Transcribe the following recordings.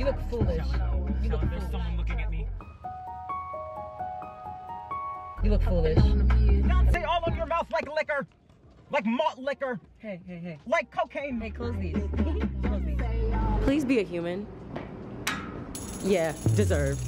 You look foolish. Tell You look him there's foolish. someone looking at me. You look foolish. Don't say all of your mouth like liquor. Like malt liquor. Hey, hey, hey. Like cocaine. Hey, close these. close these. Please be a human. Yeah, deserve.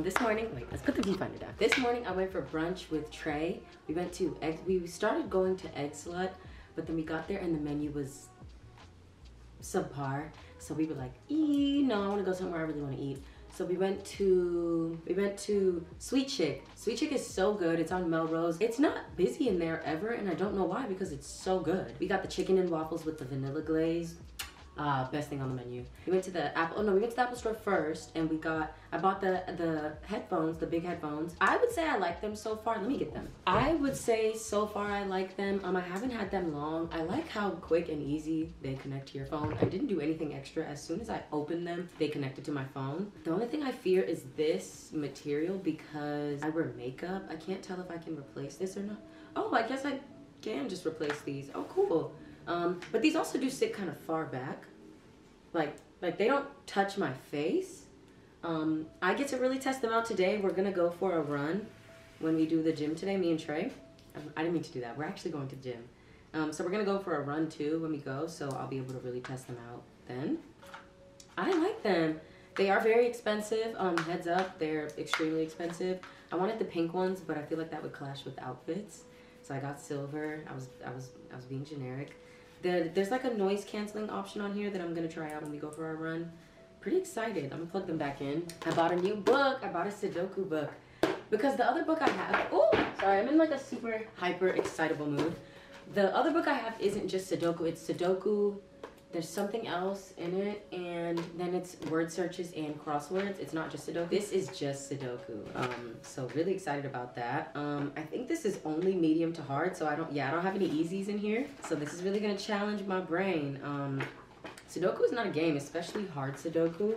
Um, this morning, wait, let's put the viewfinder down. This morning I went for brunch with Trey. We went to, egg, we started going to Eggslut, but then we got there and the menu was subpar. So we were like, ee, no, I wanna go somewhere I really wanna eat. So we went to, we went to Sweet Chick. Sweet Chick is so good, it's on Melrose. It's not busy in there ever and I don't know why because it's so good. We got the chicken and waffles with the vanilla glaze. Uh, best thing on the menu. We went to the Apple. Oh no, we went to the Apple store first, and we got. I bought the the headphones, the big headphones. I would say I like them so far. Let me get them. I would say so far I like them. Um, I haven't had them long. I like how quick and easy they connect to your phone. I didn't do anything extra. As soon as I opened them, they connected to my phone. The only thing I fear is this material because I wear makeup. I can't tell if I can replace this or not. Oh, I guess I can just replace these. Oh, cool. Um, but these also do sit kind of far back. Like, like they don't touch my face. Um, I get to really test them out today. We're gonna go for a run when we do the gym today, me and Trey. Um, I didn't mean to do that. We're actually going to the gym. Um, so we're gonna go for a run too when we go, so I'll be able to really test them out then. I like them. They are very expensive. Um, heads up, they're extremely expensive. I wanted the pink ones, but I feel like that would clash with outfits. So I got silver. I was I was I was being generic. The, there's like a noise canceling option on here that I'm gonna try out when we go for our run. Pretty excited. I'm gonna plug them back in. I bought a new book. I bought a Sudoku book because the other book I have. Oh, sorry. I'm in like a super hyper excitable mood. The other book I have isn't just Sudoku. It's Sudoku there's something else in it and then it's word searches and crosswords. It's not just sudoku. This is just sudoku. Um so really excited about that. Um i think this is only medium to hard so i don't yeah i don't have any easies in here. So this is really going to challenge my brain. Um sudoku is not a game especially hard sudoku.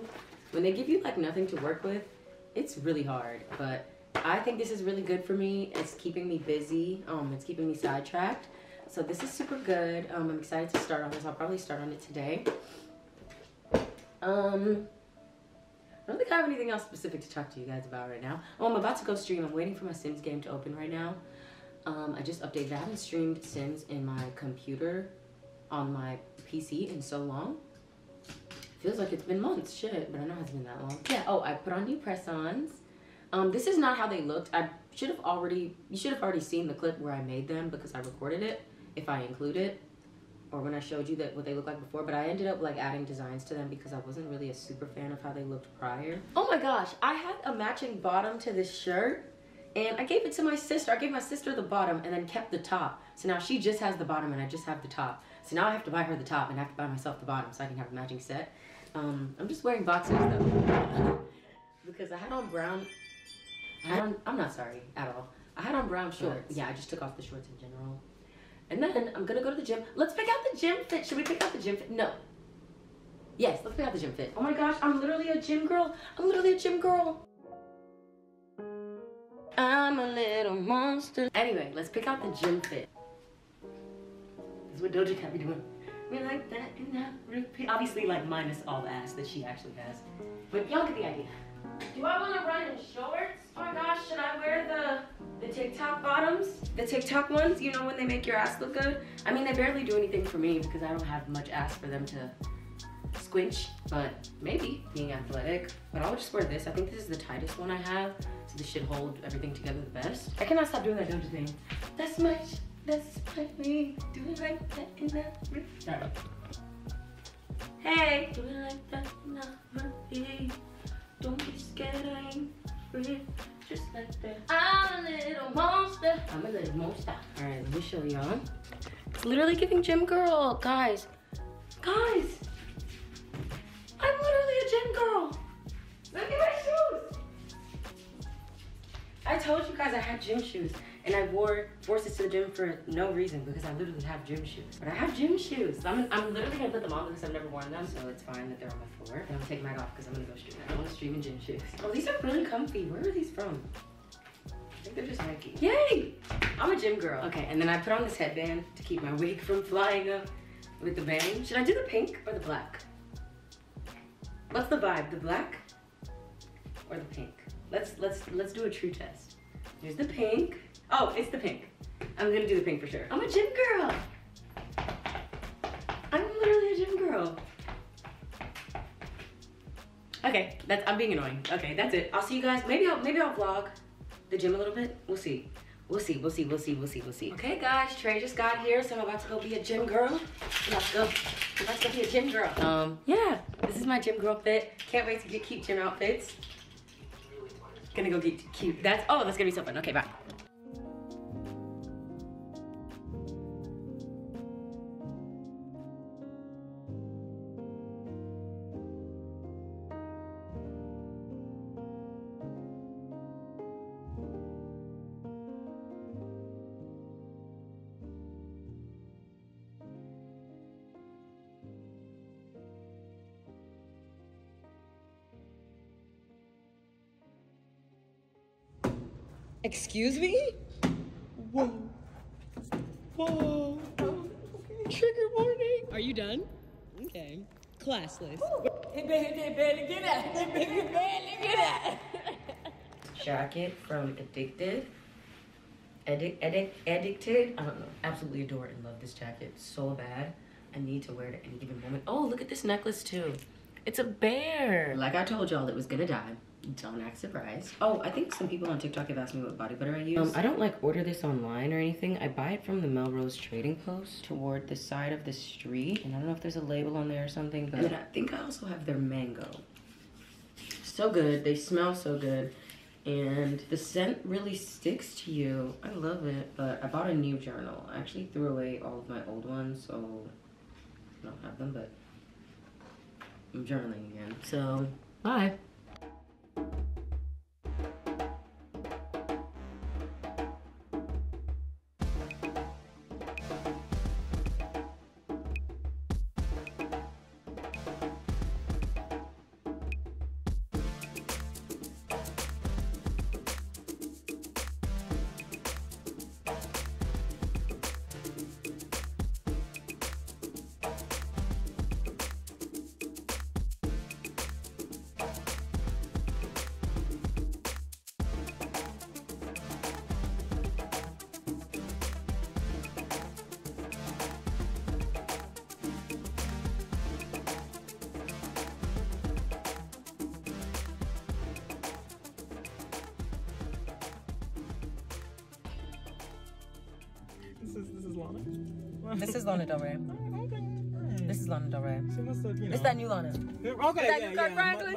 When they give you like nothing to work with it's really hard. But i think this is really good for me. It's keeping me busy. Um it's keeping me sidetracked so this is super good. Um, I'm excited to start on this. I'll probably start on it today. Um, I don't think I have anything else specific to talk to you guys about right now. Oh, I'm about to go stream. I'm waiting for my Sims game to open right now. Um, I just updated. I haven't streamed Sims in my computer on my PC in so long. Feels like it's been months. Shit, but I know it hasn't been that long. Yeah. Oh, I put on new press-ons. Um, this is not how they looked. I should have already. You should have already seen the clip where I made them because I recorded it if I include it or when I showed you that what they look like before, but I ended up like adding designs to them because I wasn't really a super fan of how they looked prior. Oh my gosh, I had a matching bottom to this shirt and I gave it to my sister. I gave my sister the bottom and then kept the top. So now she just has the bottom and I just have the top. So now I have to buy her the top and I have to buy myself the bottom so I can have a matching set. Um, I'm just wearing boxers though because I had on brown, I had on, I'm not sorry at all. I had on brown shorts. Yeah, I just took off the shorts in general. And then I'm gonna go to the gym. Let's pick out the gym fit. Should we pick out the gym fit? No. Yes, let's pick out the gym fit. Oh my gosh, I'm literally a gym girl. I'm literally a gym girl. I'm a little monster. Anyway, let's pick out the gym fit. This is what Doja Cat be doing. We like that and that repeat. Obviously, like minus all the ass that she actually has. But y'all get the idea. Do I want to run in shorts? Oh my gosh, should I wear the the TikTok bottoms? The TikTok ones, you know when they make your ass look good? I mean, they barely do anything for me because I don't have much ass for them to squinch, but maybe being athletic. But I'll just wear this. I think this is the tightest one I have, so this should hold everything together the best. I cannot stop doing that Doja thing. That's much, that's my me. Do it like that in that Sorry. Hey, do it like that in that Don't be scared, I ain't afraid. Just like that. I'm a little monster. I'm a little monster. All right, let me show y'all. It's literally giving gym girl, guys. Guys, I'm literally a gym girl. Look at my shoes. I told you guys I had gym shoes, and I wore forces to the gym for no reason because I literally have gym shoes. But I have gym shoes. I'm, I'm literally gonna put them on because I've never worn them, so it's fine that they're on the floor. And I'm take mine off because I'm gonna go stream. I don't want to stream in gym shoes. Oh, these are really comfy. Where are these from? I think they're just Nike. Yay! I'm a gym girl. Okay, and then I put on this headband to keep my wig from flying up with the bang. Should I do the pink or the black? What's the vibe? The black or the pink? Let's let's let's do a true test. Here's the pink. Oh, it's the pink. I'm gonna do the pink for sure. I'm a gym girl. I'm literally a gym girl. Okay, that's I'm being annoying. Okay, that's it. I'll see you guys. Maybe I'll maybe I'll vlog the gym a little bit. We'll see. We'll see, we'll see, we'll see, we'll see, we'll see. Okay guys, Trey just got here, so I'm about to go be a gym girl. I'm about to go, I'm about to go be a gym girl. Um, yeah, this is my gym girl fit. Can't wait to get cute gym outfits. Gonna go get cute. That's, oh, that's gonna be so fun. Okay, bye. Excuse me? Whoa. Whoa. Okay. Trigger warning. Are you done? Okay. Classless. Jacket from Addicted. Addic, addic, addicted. I don't know. Absolutely adore and love this jacket so bad. I need to wear it at any given moment. Oh, look at this necklace too. It's a bear. Like I told y'all, it was gonna die. Don't act surprised. Oh, I think some people on TikTok have asked me what body butter I use. Um, I don't like order this online or anything. I buy it from the Melrose Trading Post toward the side of the street. And I don't know if there's a label on there or something, but and I think I also have their mango. So good. They smell so good. And the scent really sticks to you. I love it, but I bought a new journal. I actually threw away all of my old ones, so I don't have them, but I'm journaling again. So, bye. This is this is Lana. This is Lana Del Rey. Oh, okay. This is Lana Del Rey. She must have, you know. It's that new Lana. Okay, that yeah, new Kirk yeah. Franklin?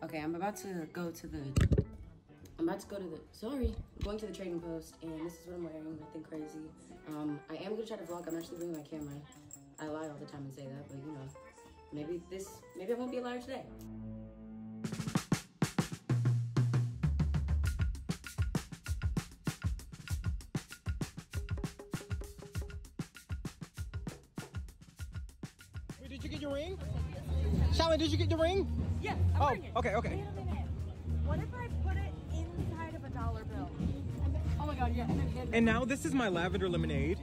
Okay, I'm about to go to the. I'm about to go to the. Sorry, I'm going to the trading post, and this is what I'm wearing. Nothing crazy. Um, I am gonna try to vlog. I'm actually bringing my camera. I lie all the time and say that, but you know, maybe this. Maybe I won't be a liar today. Did you get your ring? Shaolin, did you get your ring? Yeah, I'm Oh, it. okay, okay. Wait a minute. What if I put it inside of a dollar bill? Oh my god, yeah. And And now this is my lavender lemonade.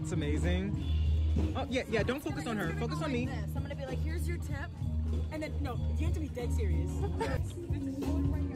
It's amazing. Oh, yeah, yeah, don't focus on her. Focus on me. This. I'm gonna be like, here's your tip. And then, no, you have to be dead serious.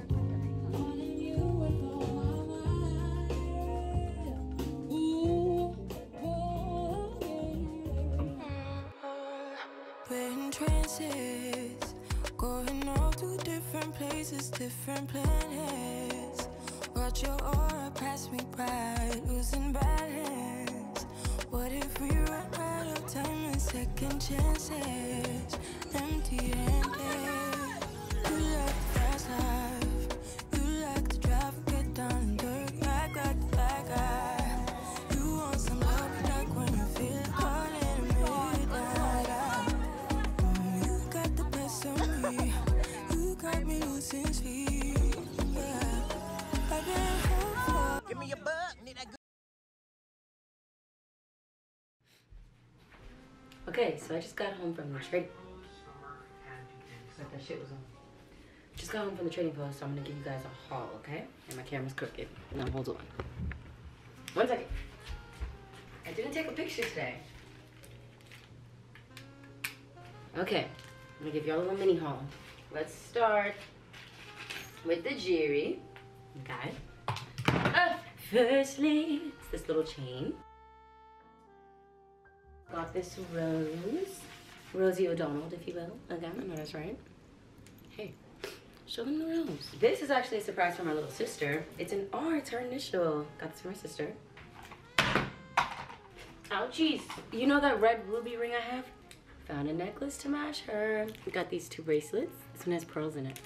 different places, different planets. Watch your aura pass me by, losing balance. What if we run out of time and second chances? Empty-handed. You Okay, so I just got home from the trade. Like that shit was on. Just got home from the trading post, so I'm gonna give you guys a haul, okay? And my camera's crooked. Now hold on. One second. I didn't take a picture today. Okay, I'm gonna give y'all a little mini haul. Let's start with the jewelry. Okay. Uh, firstly, it's this little chain. Got this rose. Rosie O'Donnell, if you will. Again, I know that's right. Hey, show them the rose. This is actually a surprise for my little sister. It's an R, it's her initial. Got this for my sister. Ouchies. You know that red ruby ring I have? Found a necklace to match her. We got these two bracelets. This one has pearls in it.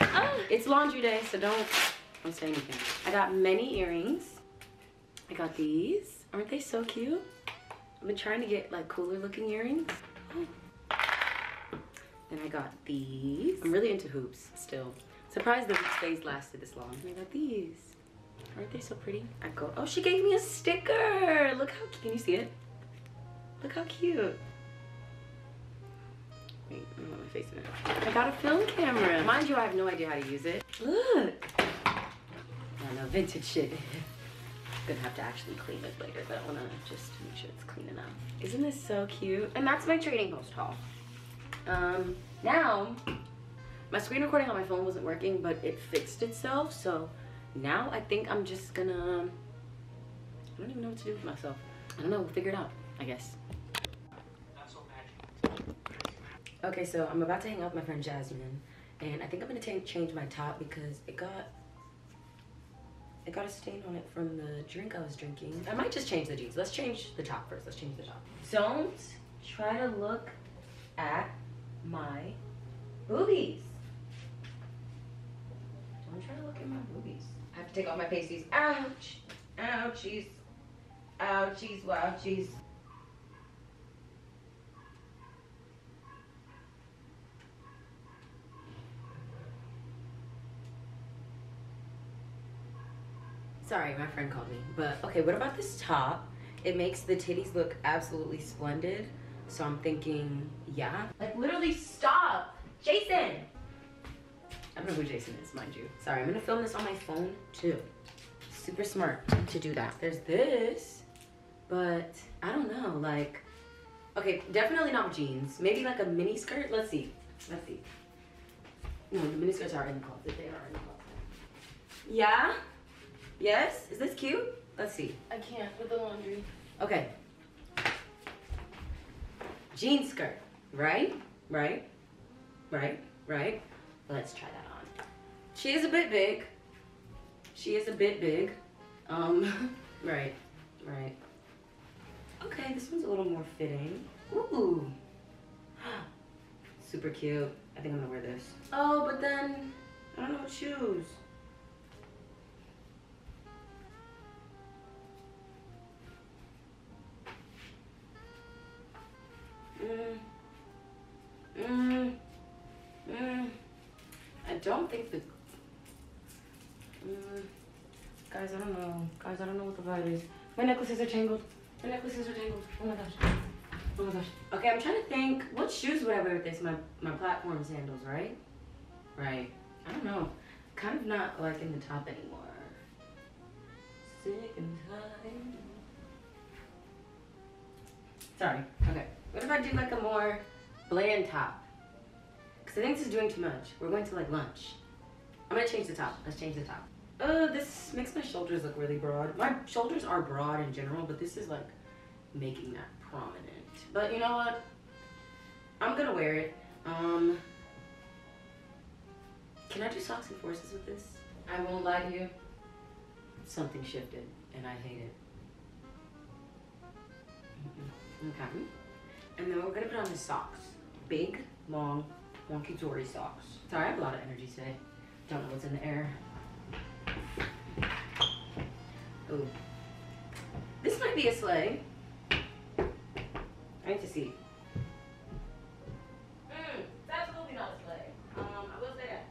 Oh, it's laundry day, so don't, don't say anything. I got many earrings. I got these. Aren't they so cute? I've been trying to get like cooler looking earrings. Then I got these. I'm really into hoops still. Surprised the hoop stays lasted this long. And I got these. Aren't they so pretty? I go, oh, she gave me a sticker. Look how, can you see it? Look how cute. Wait, I don't want my face in it. I got a film camera. Mind you, I have no idea how to use it. Look. I know, vintage shit. Gonna have to actually clean it later, but I wanna just make sure it's clean enough. Isn't this so cute? And that's my trading post haul. Um, now, my screen recording on my phone wasn't working, but it fixed itself, so now I think I'm just gonna, I don't even know what to do with myself. I don't know, we'll figure it out, I guess. Okay, so I'm about to hang out with my friend Jasmine, and I think I'm gonna change my top because it got it got a stain on it from the drink I was drinking. I might just change the jeans. Let's change the top first. Let's change the top. Don't try to look at my boobies. Don't try to look at my boobies. I have to take off my pasties. Ouch! Ouchies! Ouchies! Wouchies! Sorry, my friend called me. But okay, what about this top? It makes the titties look absolutely splendid. So I'm thinking, yeah. Like literally stop! Jason! I don't know who Jason is, mind you. Sorry, I'm gonna film this on my phone too. Super smart to do that. There's this, but I don't know, like, okay, definitely not jeans. Maybe like a mini skirt. Let's see. Let's see. No, the mini skirts are in the closet. They are in the closet. Yeah? Yes? Is this cute? Let's see. I can't with the laundry. Okay. Jean skirt. Right? Right? Right? Right? Let's try that on. She is a bit big. She is a bit big. Um, right. Right. Okay, this one's a little more fitting. Ooh. Super cute. I think I'm gonna wear this. Oh, but then I don't know what shoes. Mm. Mm. Mm. I don't think the. Mm. Guys, I don't know. Guys, I don't know what the vibe is. My necklaces are tangled. My necklaces are tangled. Oh my gosh. Oh my gosh. Okay, I'm trying to think. What shoes would I wear with this? My my platform sandals, right? Right. I don't know. Kind of not liking the top anymore. Sick and tired. Sorry. Okay. What if I do like a more bland top? Because I think this is doing too much. We're going to like lunch. I'm going to change the top. Let's change the top. Oh, this makes my shoulders look really broad. My shoulders are broad in general, but this is like making that prominent. But you know what? I'm going to wear it. Um, can I do socks and forces with this? I won't lie to you. Something shifted, and I hate it. Okay. And then we're gonna put on the socks. Big, long, wonky Tory socks. Sorry, I have a lot of energy today. Don't know what's in the air. Ooh. This might be a sleigh. I need to see. Mm, that's absolutely not a sleigh. Um, I will say that.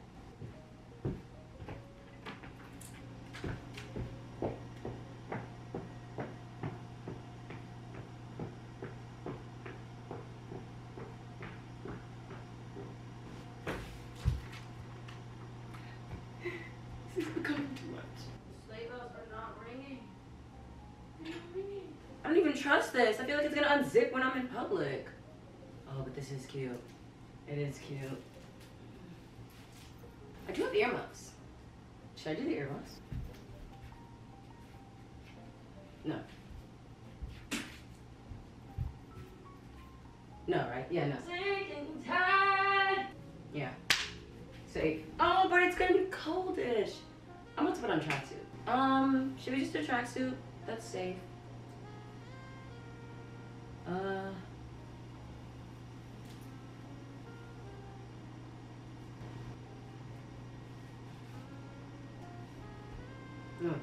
This is becoming too much. Sleigh bells are not ringing. They're not ringing. I don't even trust this. I feel like it's gonna unzip when I'm in public. Oh, but this is cute. It is cute. I do have earmuffs. Should I do the earmuffs? No. No, right? Yeah, no. Yeah. Safe. Oh, but it's gonna be coldish. I'm about to put on tracksuit. Um, should we just do tracksuit? That's safe. Uh. No.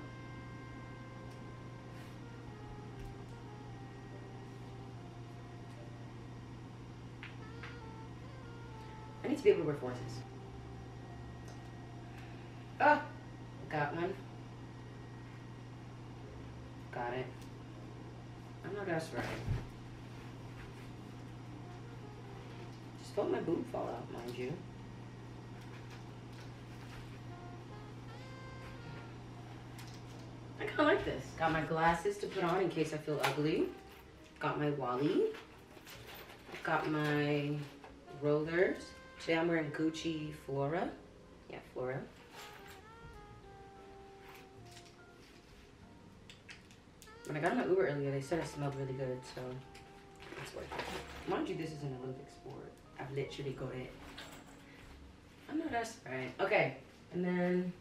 I need to be able to wear forces. Ah, got one. Got it. I'm know that's right. Just felt my boob fall out, mind you. Got my glasses to put on in case I feel ugly. Got my Wally. Got my rollers. Today I'm wearing Gucci Flora. Yeah, Flora. When I got in my Uber earlier, they said I smelled really good, so it's worth it. Mind you, this is an Olympic sport. I've literally got it. I know that's right. Okay, and then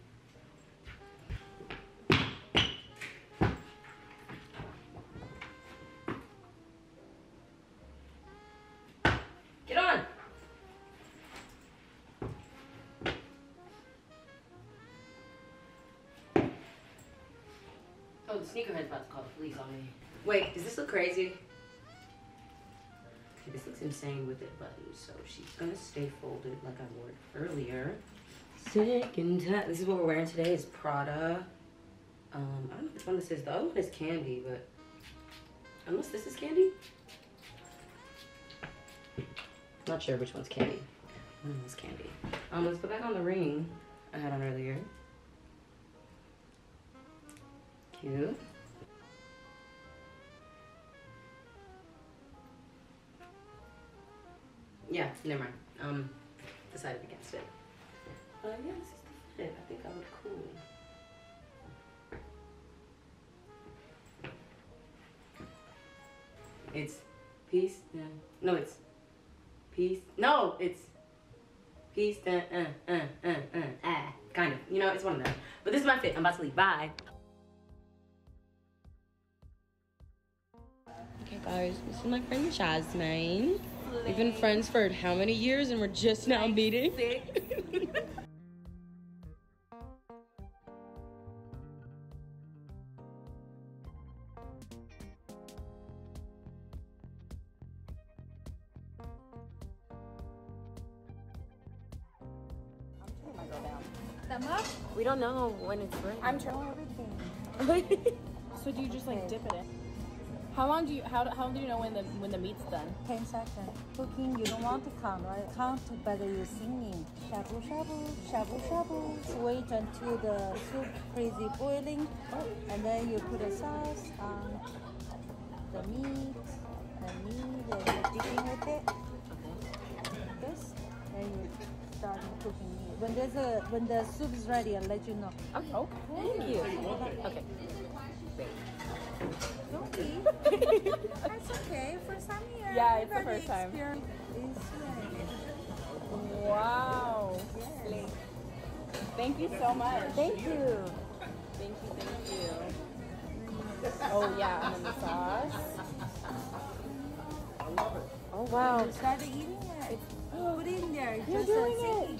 the sneakerhead's about to call the police on me. Wait, does this look crazy? Okay, this looks insane with it buttons, so she's gonna stay folded like I wore earlier. Sick and tight. This is what we're wearing today is Prada. Um, I don't know which one this is. The other one is Candy, but unless this is Candy? Not sure which one's Candy. One was Candy. Um, let's put back on the ring I had on earlier. Cute. Yeah, never mind. Um, decided against it. Uh, yeah, this is the fit. I think I look cool. It's peace. Uh, no, it's peace. No, it's peace. Uh, uh, uh, uh, uh, ah, kind of. You know, it's one of them. But this is my fit. I'm about to leave. Bye. Guys, this is my friend Jasmine. We've been friends for how many years and we're just now meeting? That much? We don't know when it's ready. I'm trying everything. so do you just like dip it in? How long do you how how do you know when the when the meat's done? 10 seconds. Cooking, you don't want to count, right? Count, better you're singing. Shabu shabu, shabu shabu. Wait until the soup crazy boiling, and then you put the sauce on the meat, the meat, and you're dipping with it. This, and you start cooking meat. When there's a when the soup is ready, I'll let you know. Okay. Thank you. Okay. That's okay. For some years. Yeah, it's the first time. Wow. Thank you so much. Thank you. Thank you, thank you. Oh yeah, and then the sauce. I love it. Oh wow. You started eating it. Put it in there. You're Just, doing it.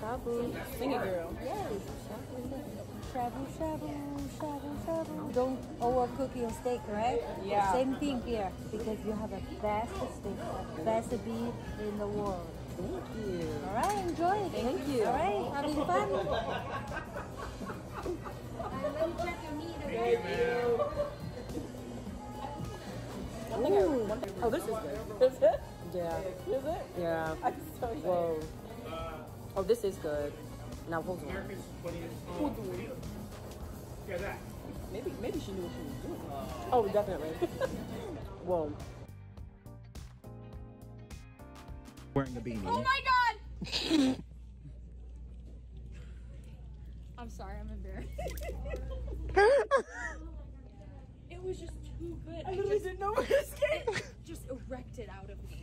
Shabu. Sing it, girl. Yes. Shabu shabu, shabu shabu. Don't overcook your steak, right? Yeah. Same thing here because you have a best steak, the best beef in the world. Thank you. All right, enjoy it. Thank you. All right, having fun. And let me check your meat? Ooh. Oh, this is good. Is it? Yeah. Is it? Yeah. I'm so excited. Whoa. Oh, this is good. Now hold on. Maybe maybe she knew what she was doing. Oh, definitely. Whoa. Wearing a beanie. Oh my god! I'm sorry, I'm embarrassed. it was just too good. I, literally didn't know where to skate. It just erected out of me.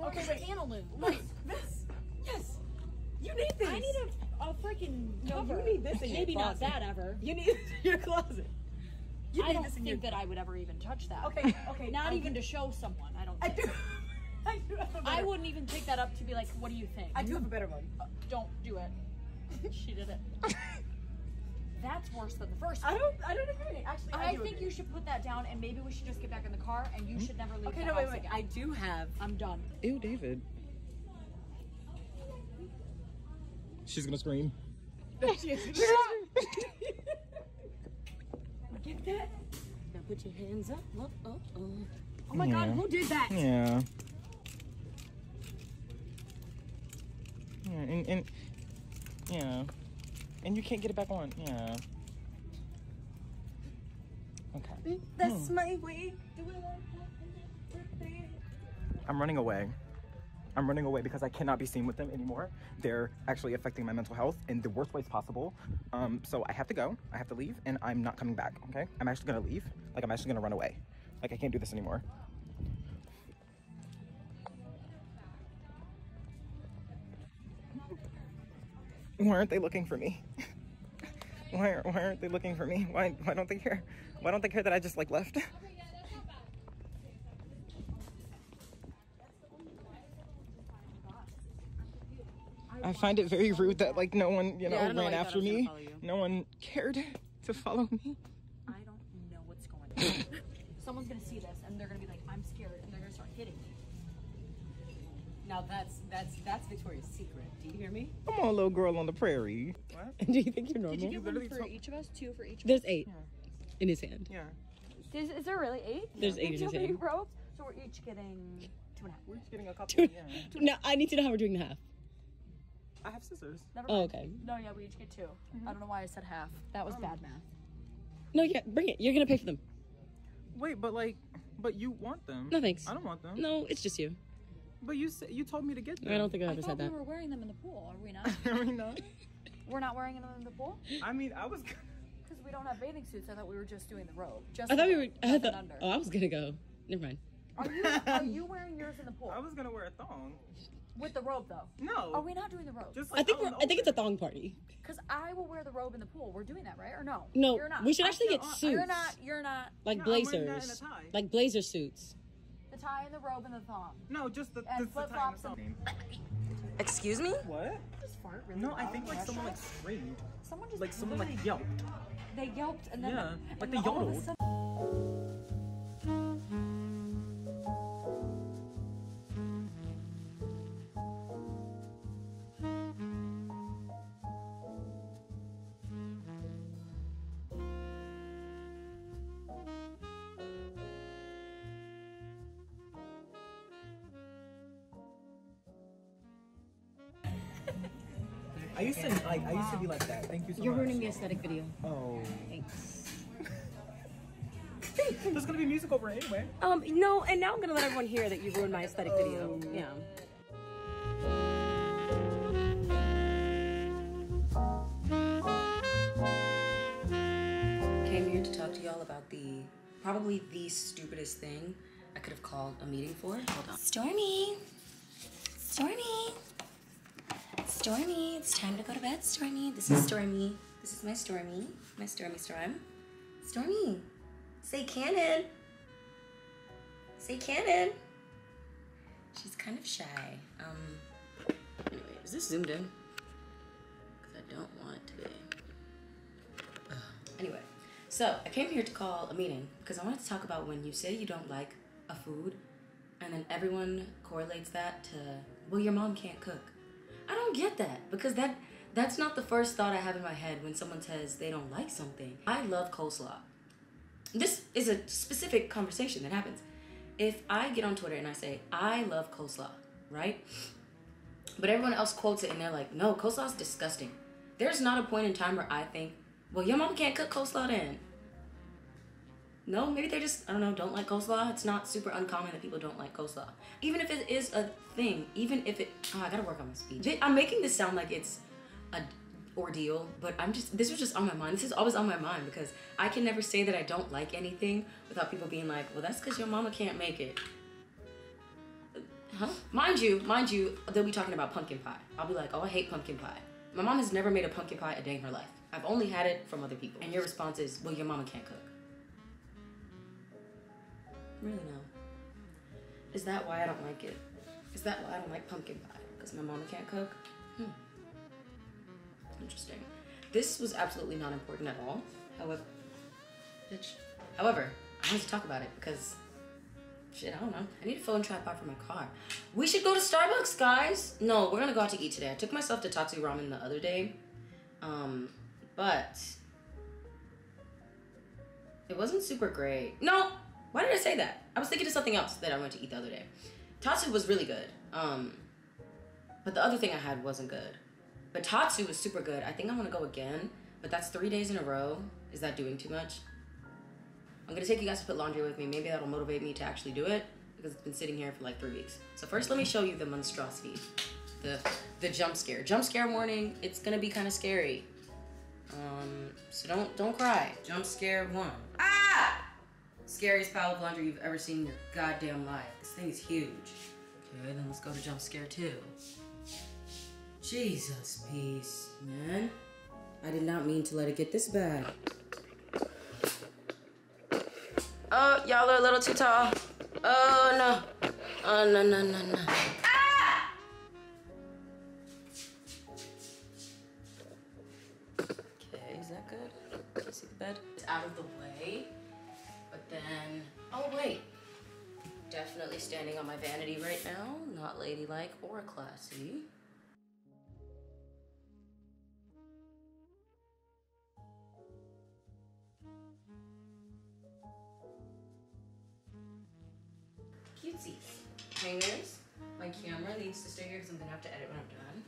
But I really need to know where Okay, but Annalyn, like this. Yes. You need this. I need a, a freaking No, cover. you need this in your Maybe not that ever. You need your closet. You I don't think your that I would ever even touch that. Okay, okay. Not um, even to show someone. I don't. I do. I do have a better. I wouldn't even pick that up to be like, "What do you think?" I do have a better one. Don't do it. she did it. That's worse than the first I don't. I don't agree. Actually, I, I do think agree. you should put that down, and maybe we should just get back in the car, and you should never leave Okay, the no, house wait, wait. again. I do have. I'm done. Ew, David. She's gonna scream. Get that? Now put your hands up. Oh, oh, oh. Oh my god, who did that? Yeah. Yeah, and, and yeah, and you can't get it back on. Yeah. Okay. That's my way. I'm running away. I'm running away because I cannot be seen with them anymore. They're actually affecting my mental health in the worst ways possible. Um, so I have to go. I have to leave, and I'm not coming back. Okay? I'm actually gonna leave. Like I'm actually gonna run away. Like I can't do this anymore. Why aren't they looking for me? why, are, why aren't they looking for me? Why, why don't they care? Why don't they care that I just like left? I find it very rude that like no one, you know, I don't know ran why you thought I after me. No one cared to follow me. I don't know what's going on. Someone's gonna see this, Now that's that's that's Victoria's secret. Do you hear me? Come on, little girl on the prairie. What? Do you think you're normal? Did you get one for each of us? Two for each. There's eight in his hand. Yeah. Is, is there really eight? There's eight in his Two big hand. ropes, so we're each getting two and a half. We're just getting a couple. Dude. Yeah. No, I need to know how we're doing the half. I have scissors. Never Oh, okay. No, yeah, we each get 2 mm-hmm. I don't know why I said half. That was oh. bad math. No, yeah, bring it. You're gonna pay for them. Wait, but like, but you want them? No thanks. I don't want them. No, it's just you. But you said you told me to get them. I don't think I I ever thought said we were wearing them in the pool. Are we not? Are we not? we're not wearing them in the pool I mean, I was. because we don't have bathing suits. I thought we were just doing the robe. Just I thought we were. I nothing thought. under. Oh, I was gonna go. Never mind. Are you are you wearing yours in the pool? I was gonna wear a thong. With the robe though. No. Are we not doing the robe? Just I think we're, I think it's a thong party. Because I will wear the robe in the pool. We're doing that, right? Or no? No, you're not. we should actually feel- get suits. You're not. You're not. Like No, I'm that in blazers. a tie. Like blazer suits. The tie and the robe and the thong. No, just the, And just the flip-flops time and- Excuse me? What? Just fart really No, I think like the someone like screamed. someone just Like someone like yelped. they yelped and then Yeah, and like they all of I used to like I used to be like that. Thank you so much. You're much. ruining the aesthetic video. Oh. Thanks. There's gonna be music over it anyway. Um, no, and now I'm gonna let everyone hear that you ruined my aesthetic video. Oh. Yeah. Came here to talk to y'all about the probably the stupidest thing I could have called a meeting for. Hold on. Stormy. Stormy. Stormy, it's time to go to bed, Stormy. This is Stormy. This is my Stormy. My Stormy Storm. Stormy. Say canon. Say canon. She's kind of shy. Um anyway, is this zoomed in? Because I don't want it to be. Anyway, so I came here to call a meeting because I wanted to talk about when you say you don't like a food and then everyone correlates that to, well, your mom can't cook. I don't get that because that that's not the first thought I have in my head when someone says they don't like something. I love coleslaw. This is a specific conversation that happens. If I get on Twitter and I say, I love coleslaw, right? But everyone else quotes it and they're like, no, coleslaw's disgusting. There's not a point in time where I think, well, your mom can't cook coleslaw then. No, maybe they just, I don't know, don't like coleslaw. It's not super uncommon that people don't like coleslaw. Even if it is a thing, even if it, oh, I gotta work on my speech. I'm making this sound like it's a ordeal, but I'm just, this was just on my mind. This is always on my mind because I can never say that I don't like anything without people being like, well, that's because your mama can't make it. Huh? Mind you, mind you, they'll be talking about pumpkin pie. I'll be like, oh, I hate pumpkin pie. My mom has never made a pumpkin pie a day in her life. I've only had it from other people. And your response is, well, your mama can't cook. Really no. Is that why I don't like it? Is that why I don't like pumpkin pie? Because my mama can't cook? Hmm. Interesting. This was absolutely not important at all. However, bitch. However, I wanted to talk about it because Shit, I don't know. I need a phone tripod for my car. We should go to Starbucks, guys. No, we're gonna go out to eat today. I took myself to Tatsu Ramen the other day, um, but it wasn't super great. No, why did I say that? I was thinking of something else that I went to eat the other day. Tatsu was really good, um, but the other thing I had wasn't good. But Tatsu was super good. I think I'm gonna go again, but that's three days in a row. Is that doing too much? I'm gonna take you guys to put laundry with me. Maybe that'll motivate me to actually do it because it's been sitting here for like three weeks. So first, let me show you the monstrosity, the the jump scare. Jump scare warning. It's gonna be kind of scary. Um, so don't don't cry. Jump scare one. Scariest pile of laundry you've ever seen in your goddamn life. This thing is huge. Okay, then let's go to jump scare two. Jesus, peace, man. I did not mean to let it get this bad. Oh, y'all are a little too tall. Oh no. Oh no no no no. Ah! Okay, is that good? Can you see the bed? It's out of the way. Then oh wait. Definitely standing on my vanity right now. Not ladylike or classy. Cutesies. Hangers. My camera needs to stay here because I'm gonna have to edit when I'm done.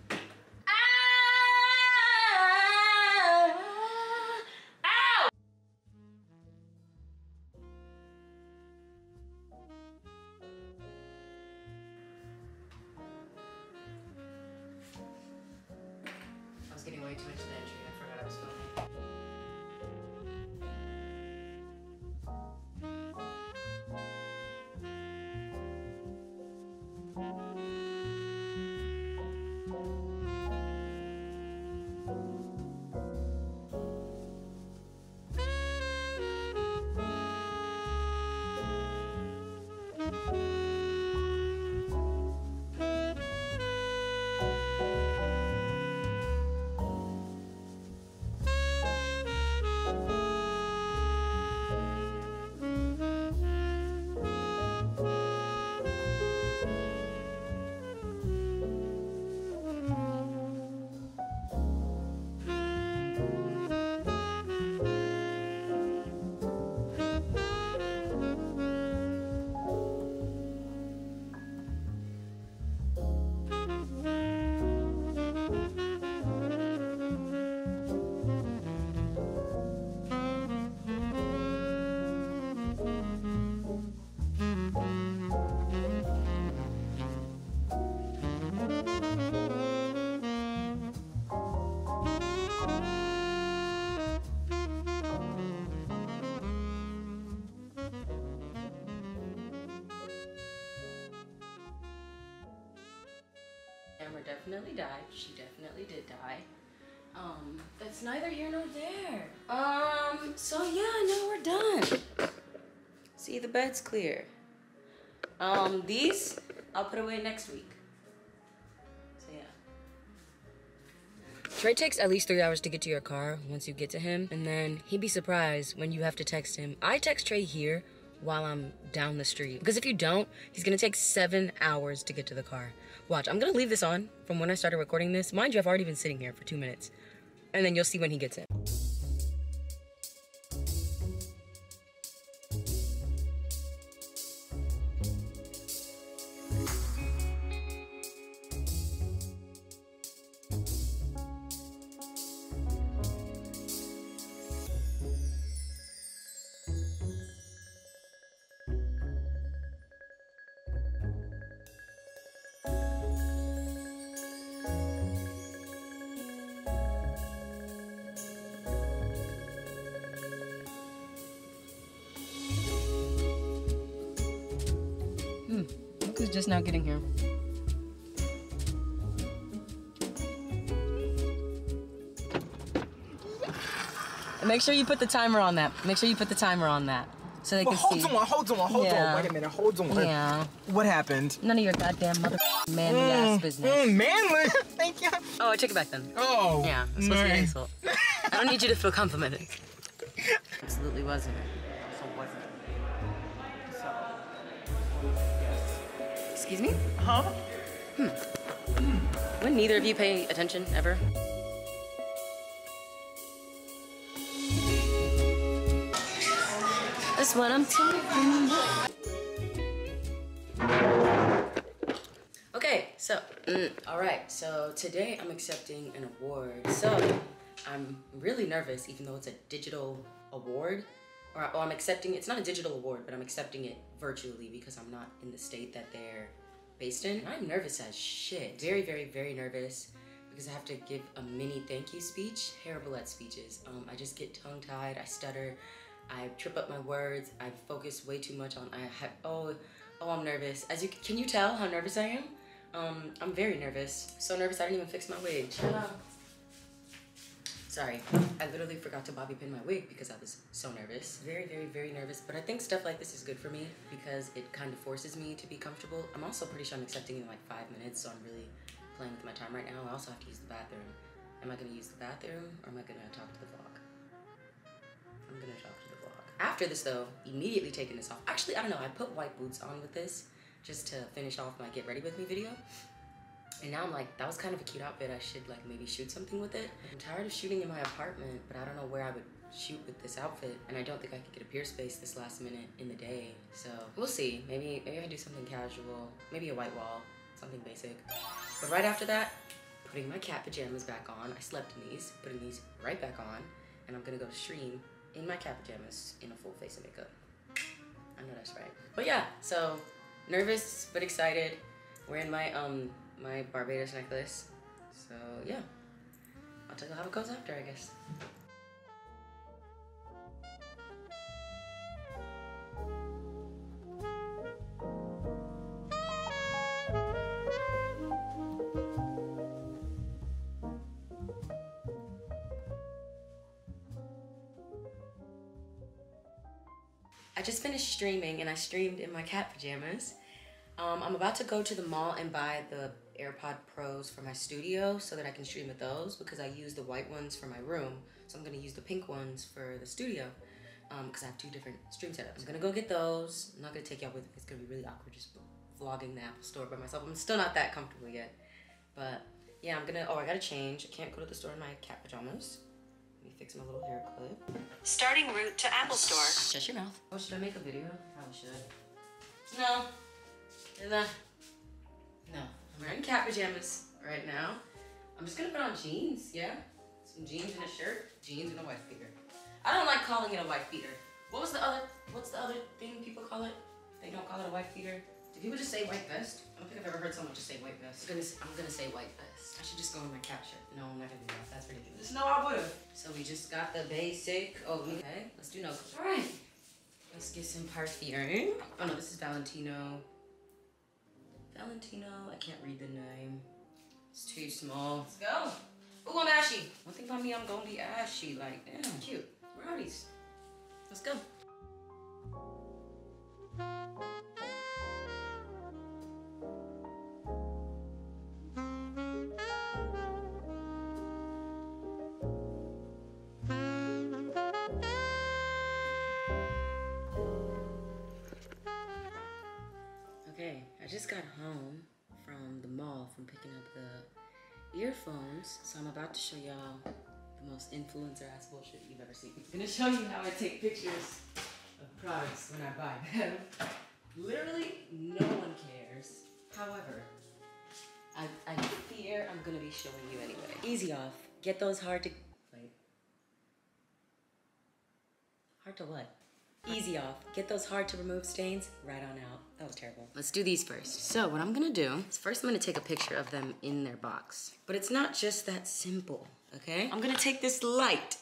Definitely died. She definitely did die. Um, that's neither here nor there. Um, so yeah, now we're done. See, the bed's clear. Um, these I'll put away next week. So yeah. Trey takes at least three hours to get to your car once you get to him, and then he'd be surprised when you have to text him. I text Trey here while I'm down the street. Because if you don't, he's gonna take seven hours to get to the car. Watch, I'm gonna leave this on from when I started recording this. Mind you, I've already been sitting here for two minutes. And then you'll see when he gets in. Make sure you put the timer on that. Make sure you put the timer on that. So they Well, can hold see. on, hold on, hold Yeah. on. Wait a minute, hold on. Yeah. What happened? None of your goddamn mother manly mm, ass mm, business. Mm, manly. Thank you. Oh, I take it back then. Oh. Yeah, it's supposed to be an insult. I don't need you to feel complimented. Absolutely wasn't. So wasn't. Excuse me? Huh? Hmm. Hmm. When neither of you pay attention ever? What I'm talking about. Okay, so, mm, all right, so today I'm accepting an award. So, I'm really nervous, even though it's a digital award. Or, or I'm accepting, it's not a digital award, but I'm accepting it virtually because I'm not in the state that they're based in. I'm nervous as shit. Very, very, very nervous because I have to give a mini thank you speech. Terrible at speeches. Um, I just get tongue tied, I stutter, I trip up my words, I focus way too much on, I have, oh, oh, I'm nervous. As you, can you tell how nervous I am? Um, I'm very nervous. So nervous I didn't even fix my wig. Sorry, I literally forgot to bobby pin my wig because I was so nervous. Very, very, very nervous. But I think stuff like this is good for me because it kind of forces me to be comfortable. I'm also pretty sure I'm accepting in like five minutes, so I'm really playing with my time right now. I also have to use the bathroom. Am I gonna use the bathroom or am I gonna talk to the vlog? I'm gonna talk to the vlog. After this though, immediately taking this off. Actually, I don't know, I put white boots on with this just to finish off my get ready with me video. And now I'm like, that was kind of a cute outfit. I should like maybe shoot something with it. I'm tired of shooting in my apartment, but I don't know where I would shoot with this outfit. And I don't think I could get a pier space this last minute in the day. So we'll see. Maybe maybe I do something casual. Maybe a white wall, something basic. But right after that, putting my cat pajamas back on. I slept in these, putting these right back on, and I'm gonna go stream in my cat pajamas in a full face of makeup. I know that's right. But yeah, so nervous but excited. Wearing my um my Barbados necklace. So yeah. I'll tell you how it goes after, I guess. I just finished streaming and I streamed in my cat pajamas. Um, I'm about to go to the mall and buy the AirPod Pros for my studio so that I can stream with those because I use the white ones for my room. So I'm gonna use the pink ones for the studio because I have two different stream setups. I'm gonna go get those. I'm not gonna take y'all with me. It's gonna be really awkward just vlogging the Apple store by myself. I'm still not that comfortable yet. But yeah, I'm gonna, oh, I gotta change. I can't go to the store in my cat pajamas. Let me fix my little hair clip. Starting route to Apple Store. Shut your mouth. Oh, should I make a video? Probably should. No. Is that? No. I'm wearing cat pajamas right now. I'm just gonna put on jeans, yeah? Some jeans and a shirt. Jeans and a wife beater. I don't like calling it a wife beater. What was the other, what's the other thing people call it? They don't call it a wife beater. Do people just say white vest? Heard someone just say white vest. I'm gonna, I'm gonna say white vest. I should just go in my shirt. No, I'm not gonna do that. That's ridiculous. No, I would've. So we just got the basic. Oh, okay. Let's do no. All right. Let's get some perfume. Oh no, this is Valentino. Valentino. I can't read the name. It's too small. Let's go. Ooh, I'm ashy. One thing about me, I'm gonna be ashy. Like, damn, cute. Rowdies. Let's go. Got home from the mall from picking up the earphones, so I'm about to show y'all the most influencer ass bullshit you've ever seen. I'm gonna show you how I take pictures of products when I buy them. Literally, no one cares. However, I, I fear I'm gonna be showing you anyway. Easy off. Get those hard to wait. Hard to what? Easy off. Get those hard to remove stains right on out. That was terrible. Let's do these first. So what I'm gonna do is first I'm gonna take a picture of them in their box. But it's not just that simple, okay? I'm gonna take this light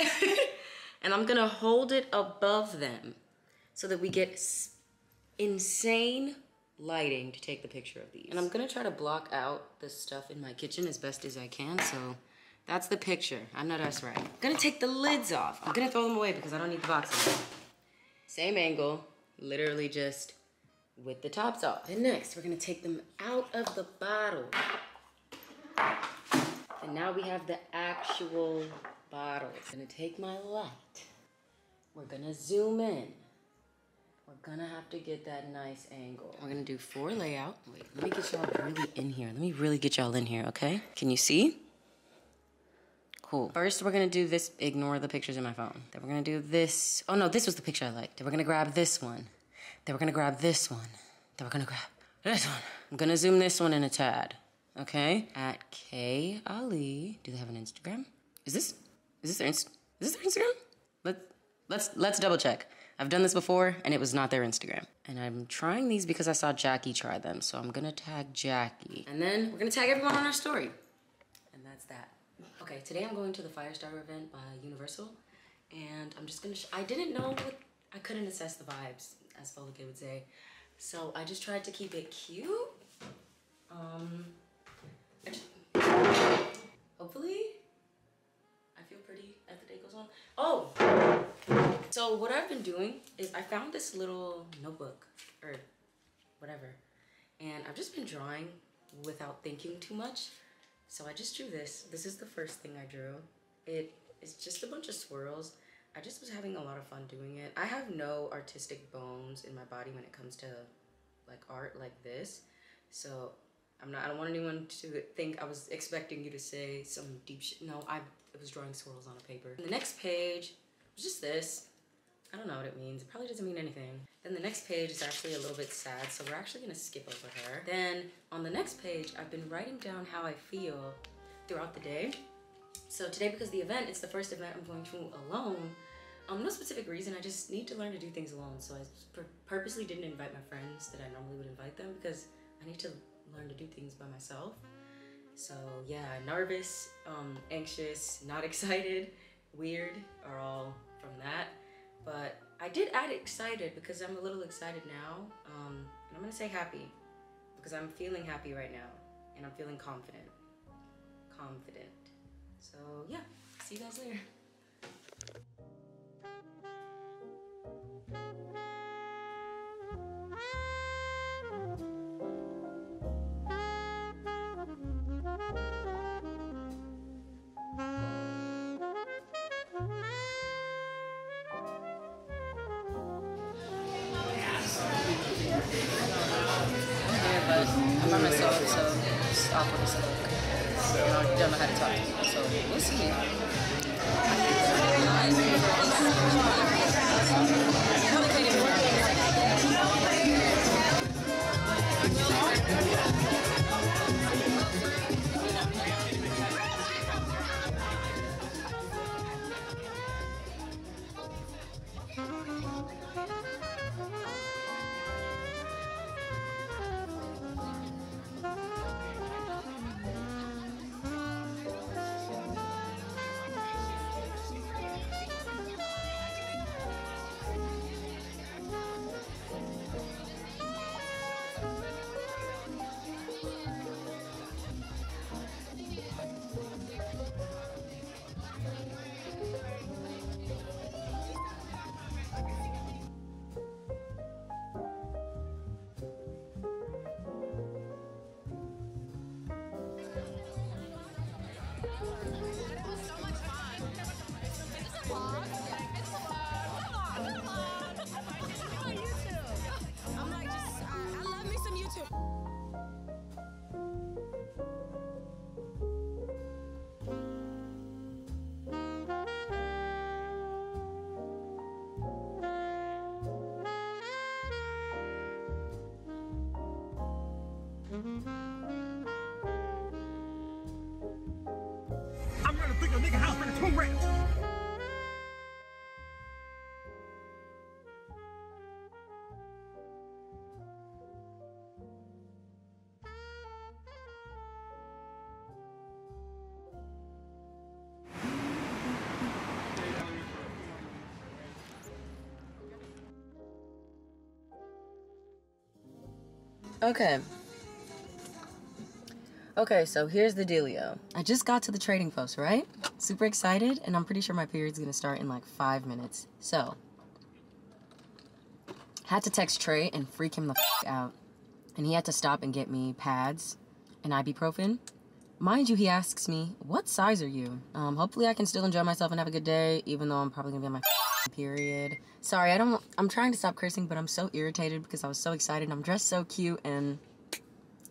and I'm gonna hold it above them so that we get insane lighting to take the picture of these. And I'm gonna try to block out the stuff in my kitchen as best as I can, so that's the picture. I know that's right. I'm gonna take the lids off. I'm gonna throw them away because I don't need the box anymore. Same angle, literally just with the tops off. And next, we're gonna take them out of the bottle. And now we have the actual bottle. I'm gonna take my light. We're gonna zoom in. We're gonna have to get that nice angle. We're gonna do four layout. Wait, let me get y'all really in here. Let me really get y'all in here, okay? Can you see? Cool. First, we're gonna do this. Ignore the pictures in my phone. Then we're gonna do this. Oh no, this was the picture I liked. Then we're gonna grab this one. Then we're gonna grab this one. Then we're gonna grab this one. I'm gonna zoom this one in a tad. Okay? At K Ali. Do they have an Instagram? Is this is this their inst- is this their Instagram? Let's let's let's double check. I've done this before and it was not their Instagram. And I'm trying these because I saw Jackie try them. So I'm gonna tag Jackie. And then we're gonna tag everyone on our story. And that's that. Okay, today I'm going to the Firestarter event by Universal, and I'm just gonna. I didn't know what. I couldn't assess the vibes, as Folake would say, so I just tried to keep it cute. Um, hopefully, I feel pretty as the day goes on. Oh, so what I've been doing is I found this little notebook or whatever, and I've just been drawing without thinking too much. So I just drew this. This is the first thing I drew. It is just a bunch of swirls. I just was having a lot of fun doing it. I have no artistic bones in my body when it comes to like art like this. So I'm not I don't want anyone to think I was expecting you to say some deep shit. No, I was drawing swirls on a paper. And the next page was just this. I don't know what it means. It probably doesn't mean anything. Then the next page is actually a little bit sad, so we're actually gonna skip over her. Then on the next page, I've been writing down how I feel throughout the day. So today, because the event, it's the first event I'm going to alone. Um, no specific reason. I just need to learn to do things alone. So I pur- purposely didn't invite my friends that I normally would invite them because I need to learn to do things by myself. So yeah, nervous, um, anxious, not excited, weird are all from that. But I did add excited because I'm a little excited now. Um, and I'm gonna say happy because I'm feeling happy right now and I'm feeling confident. Confident. So yeah, see you guys later. I'm by myself, so it's awkward as I don't know how to talk to people, so we'll see. I'm gonna pick a nigga house for the two rails. Okay. Okay, so here's the dealio. I just got to the trading post, right? Super excited, and I'm pretty sure my period's gonna start in like five minutes. So, had to text Trey and freak him the out. And he had to stop and get me pads and ibuprofen. Mind you, he asks me, What size are you? Um, hopefully, I can still enjoy myself and have a good day, even though I'm probably gonna be on my period. Sorry, I don't. I'm trying to stop cursing, but I'm so irritated because I was so excited. I'm dressed so cute, and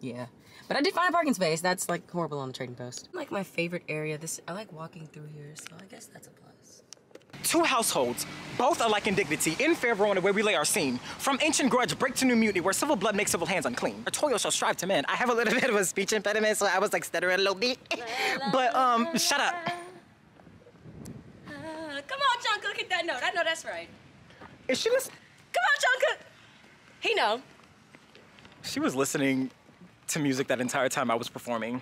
yeah. But I did find a parking space. That's like horrible on the trading post. Like my favorite area. This I like walking through here, so I guess that's a plus. Two households, both alike in dignity, in fair Verona where we lay our scene. From ancient grudge, break to new mutiny, where civil blood makes civil hands unclean. A toil shall strive to mend. I have a little bit of a speech impediment, so I was like stuttering a little bit. but um, shut up. Uh, come on, Jungkook, hit that note. I know that's right. Is she listening? Come on, Jungkook. He know. She was listening to music that entire time I was performing.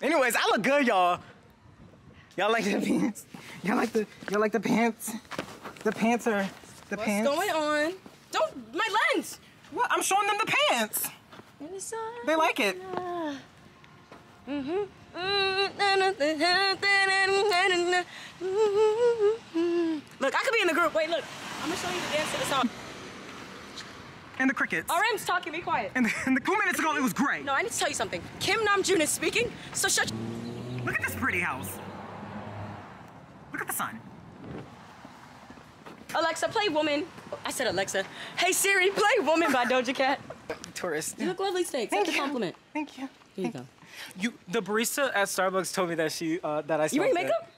Anyways, I look good, y'all. Y'all like the pants? Y'all like the y'all like the pants? The pants are the What's pants. going on? Don't my lens. What? I'm showing them the pants. They like it. Mm-hmm. Mm-hmm. Look, I could be in the group. Wait, look. I'm gonna show you the dance to the song. And the crickets. RM's talking. Be quiet. And, and the two minutes ago it was great. No, I need to tell you something. Kim Namjoon is speaking, so shut. Look at this pretty house. Look at the sun. Alexa, play "Woman." I said Alexa. Hey Siri, play "Woman" by Doja Cat. Tourist. You look lovely today. Accept the compliment. Thank you. Here you go. You, the barista at Starbucks told me that she, uh, that I You smell wearing good. makeup?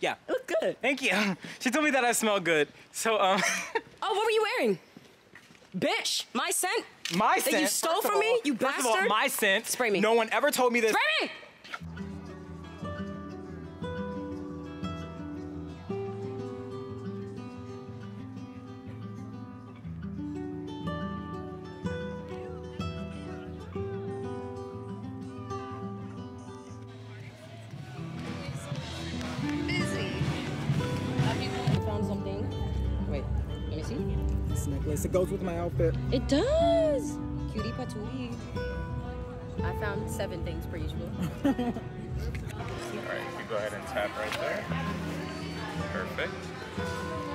Yeah. You look good. Thank you. She told me that I smell good. So, um, Oh, what were you wearing? Bitch, my scent. my That scent. you stole from me, all- you first of all, bastard. my scent. Spray me. No one ever told me this. Spray me. It goes with my outfit. It does. Cutie patootie. I found seven things per usual. All right, you go ahead and tap right there. Perfect.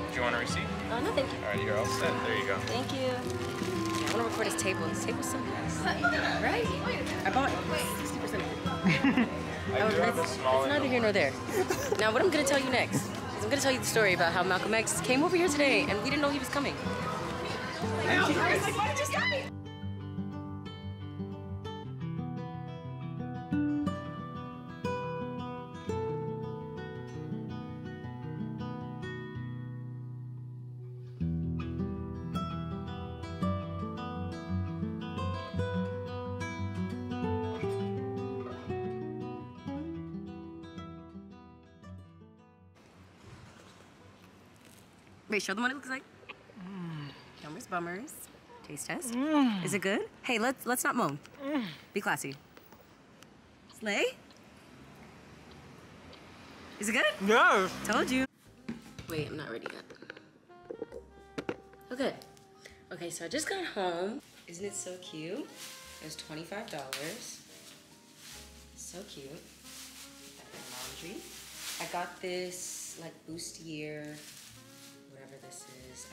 Do you want a receipt? Oh, no, thank you. All right, you're all set. There you go. Thank you. I want to record this table. His table's so nice. Right? I bought 60% of it. I Oh, do have a small it's neither here nor there. Now, what I'm going to tell you next is I'm going to tell you the story about how Malcolm X came over here today and we didn't know he was coming. Wait, show them what it looks like. Bummers, bummers. Taste test. Mm. Is it good? Hey, let's let's not moan. Mm. Be classy. Slay. Is it good? No. Told you. Wait, I'm not ready yet. Okay. Okay, so I just got home. Isn't it so cute? It was $25. So cute. Got laundry. I got this like bustier, whatever this is.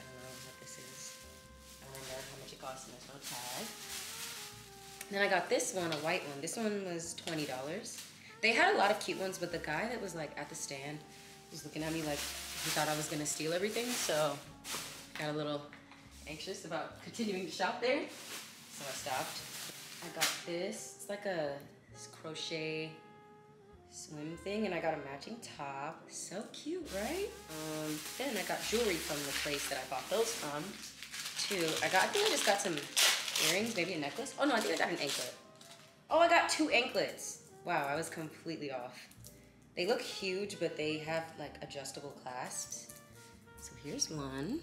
Cost tag. Then I got this one, a white one. This one was $20. They had a lot of cute ones, but the guy that was like at the stand was looking at me like he thought I was gonna steal everything, so I got a little anxious about continuing to shop there. So I stopped. I got this. It's like a crochet swim thing, and I got a matching top. So cute, right? Um, then I got jewelry from the place that I bought those from, too. I got, I think I just got some earrings, maybe a necklace. Oh no, I think I got an anklet. Oh, I got two anklets. Wow, I was completely off. They look huge, but they have like adjustable clasps. So here's one.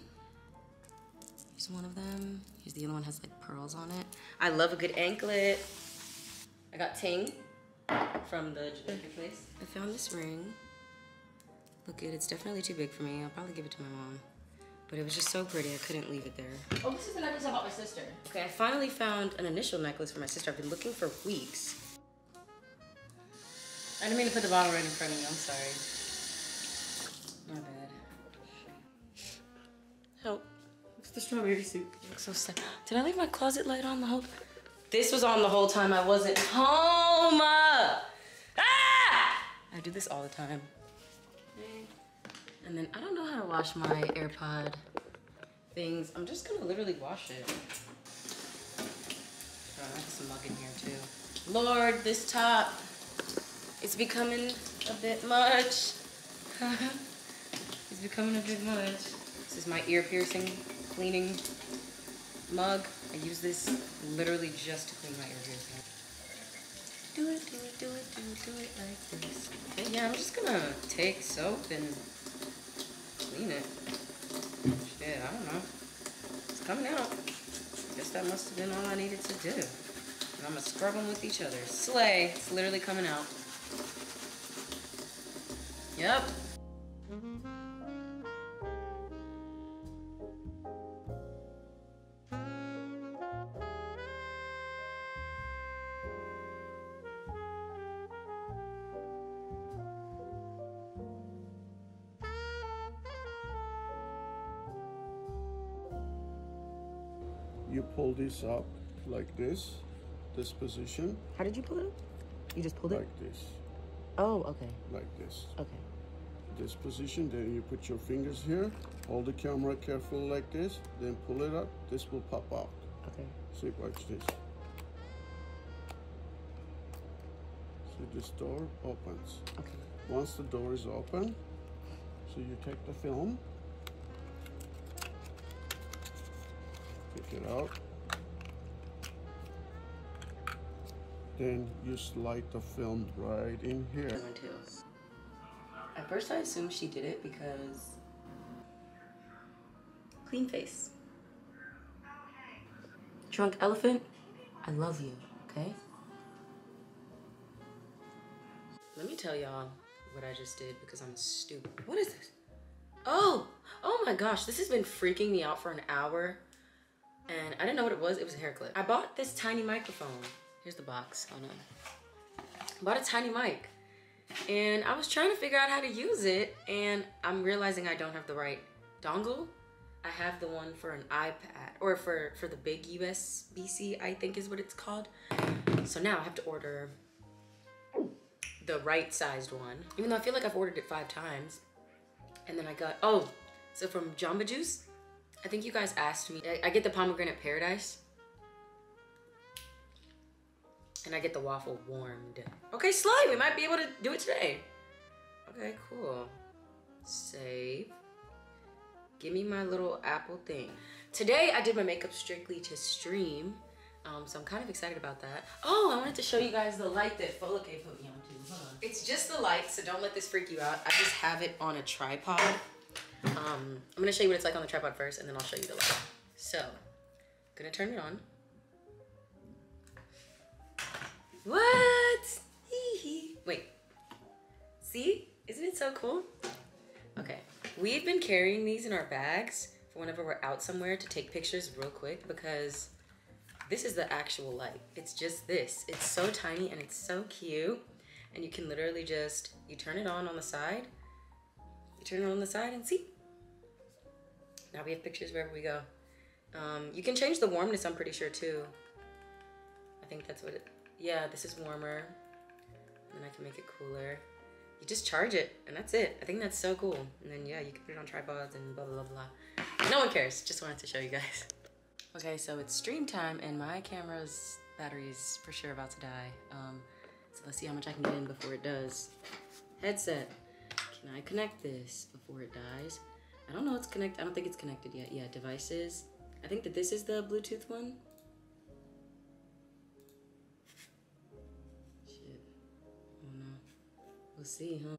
Here's one of them. Here's the other one has like pearls on it. I love a good anklet. I got Ting from the Jamaican place. I found this ring. Look good. It's definitely too big for me. I'll probably give it to my mom. But it was just so pretty, I couldn't leave it there. Oh, this is the necklace I bought my sister. Okay, I finally found an initial necklace for my sister. I've been looking for weeks. I didn't mean to put the bottle right in front of you. I'm sorry. My bad. Help. It's the strawberry soup. You look so sad. Did I leave my closet light on the whole... This was on the whole time I wasn't home. Ah! I do this all the time. And then I don't know how to wash my AirPod things. I'm just gonna literally wash it. Oh, I have some mug in here too. Lord, this top is becoming a bit much. it's becoming a bit much. This is my ear piercing cleaning mug. I use this literally just to clean my ear piercing. Do it, do it, do it, do it, do it like this. Okay, yeah, I'm just gonna take soap and it. Shit, I don't know. It's coming out. Guess that must have been all I needed to do. And I'm gonna scrub them with each other. Slay. It's literally coming out. Yep. Pull this up like this, this position, How did you pull it up? You just pulled it? like this, Oh, okay. like this. Okay. This position, then you put your fingers here, hold the camera careful like this, then pull it up, this will pop out. Okay. See, watch this. See, this door opens. Okay. Once the door is open, so you take the film, it out, then you slide the film right in here. At first, I assumed she did it because clean face. Drunk elephant, I love you. Okay. Let me tell y'all what I just did because I'm stupid. What is this? Oh, oh my gosh, this has been freaking me out for an hour. And I didn't know what it was. It was a hair clip. I bought this tiny microphone. Here's the box. Oh no. Bought a tiny mic. And I was trying to figure out how to use it. And I'm realizing I don't have the right dongle. I have the one for an iPad or for, for the big USB-C, I think is what it's called. So now I have to order the right sized one. Even though I feel like I've ordered it five times. And then I got, oh, so from Jamba Juice, I think you guys asked me, I, I get the pomegranate paradise. And I get the waffle warmed. Okay, slide, we might be able to do it today. Okay, cool. Save. Give me my little Apple thing. Today I did my makeup strictly to stream. Um, so I'm kind of excited about that. Oh, I wanted to show you guys the light that Folake put me on too. It's just the light, so don't let this freak you out. I just have it on a tripod. Um, I'm gonna show you what it's like on the tripod first, and then I'll show you the light. So, gonna turn it on. What? Wait. See? Isn't it so cool? Okay. We've been carrying these in our bags for whenever we're out somewhere to take pictures real quick because this is the actual light. It's just this. It's so tiny and it's so cute. And you can literally just, you turn it on on the side. You turn it on the side and see. Now we have pictures wherever we go. Um, you can change the warmness, I'm pretty sure too. I think that's what it, yeah, this is warmer. And I can make it cooler. You just charge it and that's it. I think that's so cool. And then yeah, you can put it on tripods and blah, blah, blah, blah. No one cares. Just wanted to show you guys. Okay, so it's stream time and my camera's battery is for sure about to die. Um, so let's see how much I can get in before it does. Headset. Can I connect this before it dies? I don't know it's connected. I don't think it's connected yet. Yeah, devices. I think that this is the Bluetooth one. Shit. Oh no. We'll see, huh?